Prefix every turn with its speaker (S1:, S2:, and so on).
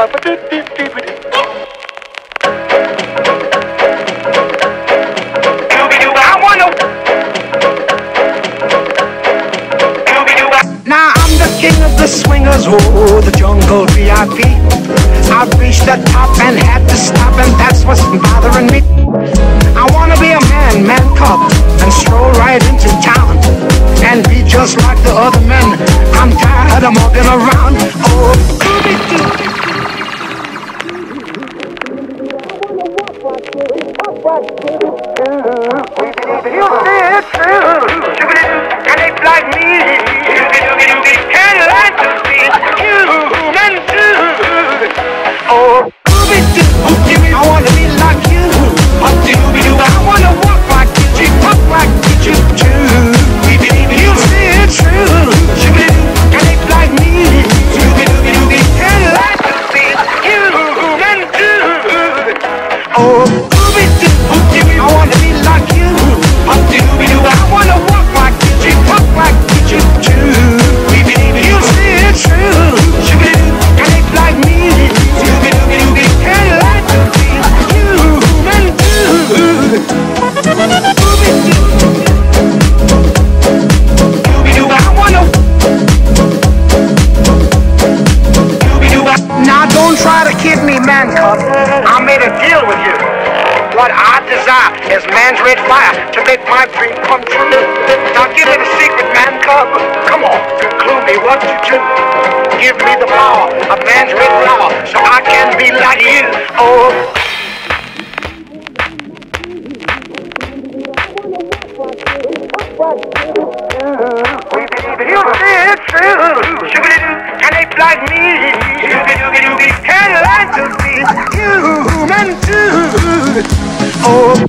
S1: I. Now I'm the king of the swingers, oh, the jungle VIP. I've reached the top and had to stop, and that's what's bothering me. I wanna be a man, man cub, and stroll right into town and be just like the other men. I'm tired of mugging around. Oh, you say it's true. And it's like me. Can't lie to. Human too. Oh, wanna be Now don't try to kid me, man cub. I made a deal with you. What I desire is man's red fire to make my dream come true. Now give me the secret, man, cub. Come on, conclude me what to do. Give me the power of man's red power, so I can be like you. Oh. We believe in you, it's true. Sugar doo, can they like me. Shoo-ba-doo-ba-doo, can like to be human too oh.